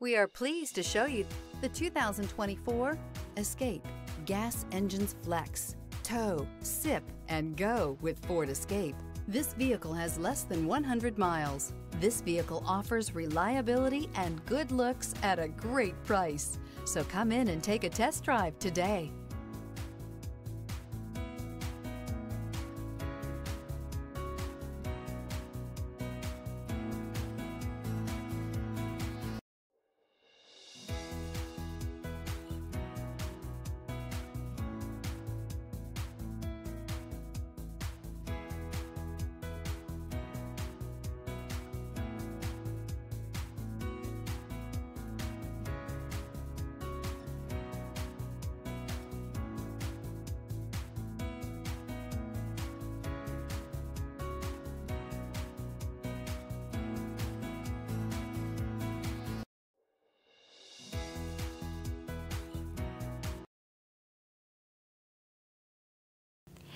We are pleased to show you the 2024 Escape. Gas engines flex, tow, sip, and go with Ford Escape. This vehicle has less than 100 miles. This vehicle offers reliability and good looks at a great price. So come in and take a test drive today.